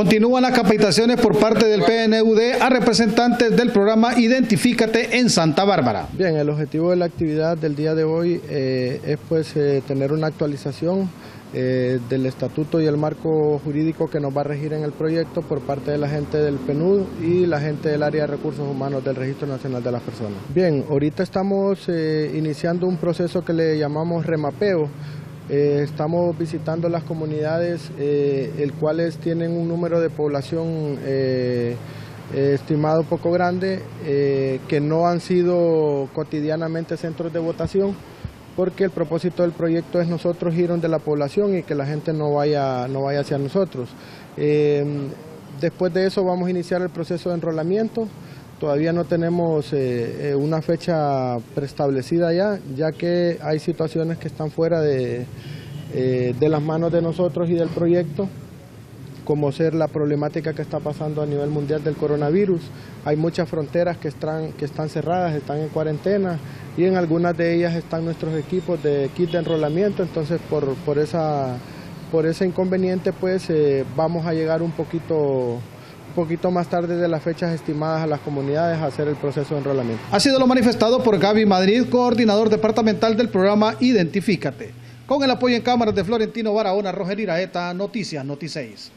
Continúan las capacitaciones por parte del PNUD a representantes del programa Identifícate en Santa Bárbara. Bien, el objetivo de la actividad del día de hoy eh, es pues eh, tener una actualización eh, del estatuto y el marco jurídico que nos va a regir en el proyecto por parte de la gente del PNUD y la gente del área de recursos humanos del Registro Nacional de las Personas. Bien, ahorita estamos iniciando un proceso que le llamamos remapeo eh, estamos visitando las comunidades, eh, el cuales tienen un número de población eh, estimado poco grande, que no han sido cotidianamente centros de votación, porque el propósito del proyecto es nosotros ir donde la población y que la gente no vaya, no vaya hacia nosotros. después de eso vamos a iniciar el proceso de enrolamiento. Todavía no tenemos eh, eh, una fecha preestablecida ya, ya que hay situaciones que están fuera de, eh, de las manos de nosotros y del proyecto, como ser la problemática que está pasando a nivel mundial del coronavirus. Hay muchas fronteras que están, que están cerradas, están en cuarentena y en algunas de ellas están nuestros equipos de kit de enrolamiento, entonces por, por, esa, por ese inconveniente pues vamos a llegar un poquito poquito más tarde de las fechas estimadas a las comunidades hacer el proceso de enrolamiento. Ha sido lo manifestado por Gaby Madrid, coordinador departamental del programa Identifícate, con el apoyo en cámaras de Florentino Barahona, Roger Iraeta, Noticias Noti 6.